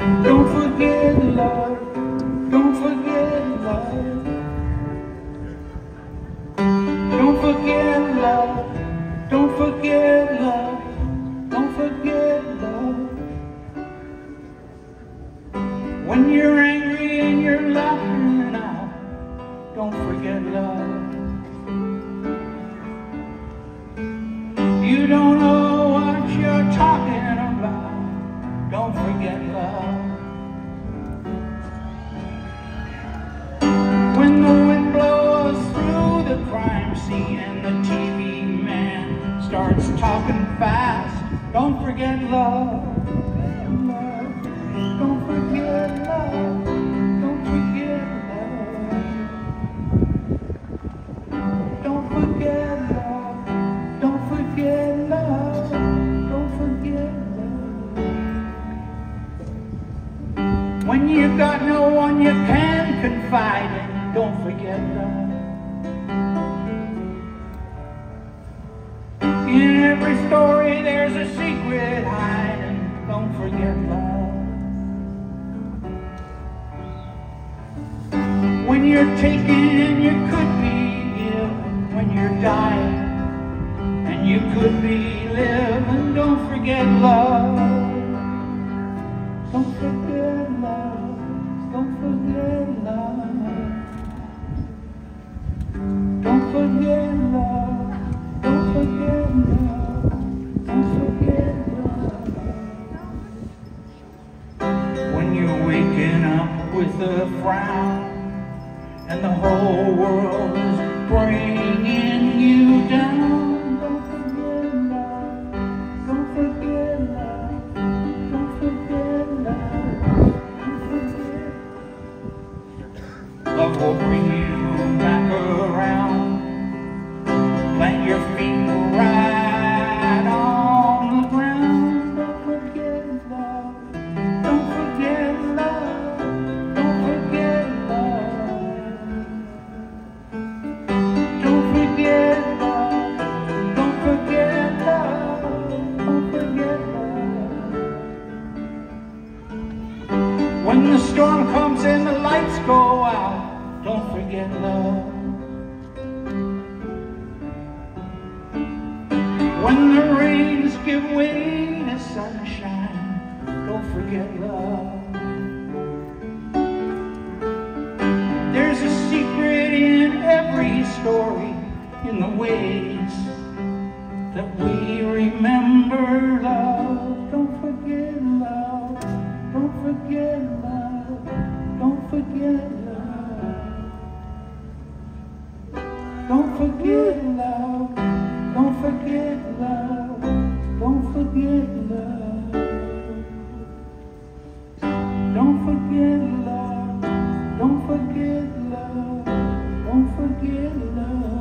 Don't forget love. Don't forget love. Don't forget love. Don't forget love. Don't forget love. When you're angry and you're laughing out, don't forget love. Starts talking fast, don't forget love. Don't forget love. Don't forget love. Don't forget love. Don't forget love. Don't forget love. When you've got no one you can confide in, don't forget love. Every story there's a secret hiding, don't forget love. When you're taken, you could be ill. When you're dying, and you could be living. Don't forget love. Don't forget love. Don't forget a frown and the whole world is bringing you down. Don't forget love. Don't forget love. Don't forget love. Don't forget. Love will bring When the storm comes and the lights go out, don't forget love. When the rains give way to sunshine, don't forget love. There's a secret in every story, in the ways that we remember Don't forget love. Don't forget love. Don't forget love. Don't forget love. Don't forget love. Don't forget love.